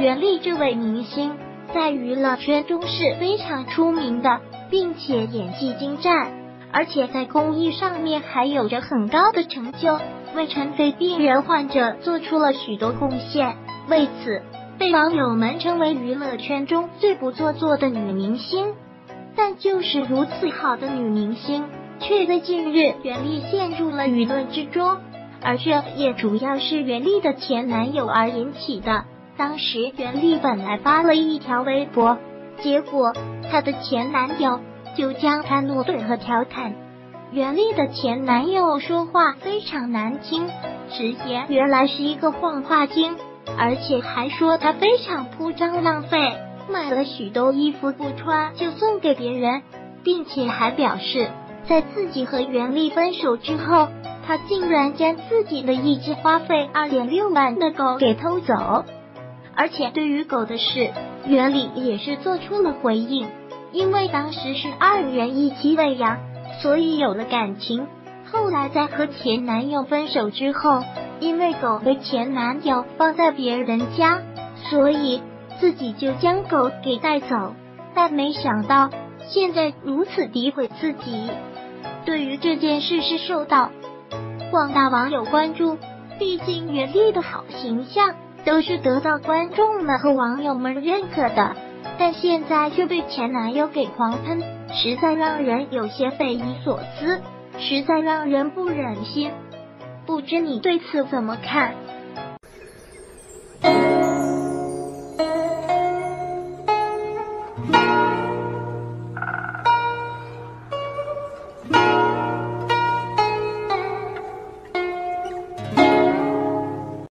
袁立这位明星在娱乐圈中是非常出名的，并且演技精湛，而且在公益上面还有着很高的成就，为尘肺病人患者做出了许多贡献。为此，被网友们称为娱乐圈中最不做作的女明星。但就是如此好的女明星，却在近日袁立陷入了舆论之中，而这也主要是袁立的前男友而引起的。当时袁立本来发了一条微博，结果她的前男友就将她怒怼和调侃。袁立的前男友说话非常难听，直言原来是一个谎话精，而且还说她非常铺张浪费。买了许多衣服不穿就送给别人，并且还表示，在自己和袁立分手之后，他竟然将自己的一只花费二点六万的狗给偷走。而且对于狗的事，袁立也是做出了回应，因为当时是二人一起喂养，所以有了感情。后来在和前男友分手之后，因为狗被前男友放在别人家，所以。自己就将狗给带走，但没想到现在如此诋毁自己。对于这件事是受到广大网友关注，毕竟袁立的好形象都是得到观众们和网友们认可的，但现在却被前男友给狂喷，实在让人有些匪夷所思，实在让人不忍心。不知你对此怎么看？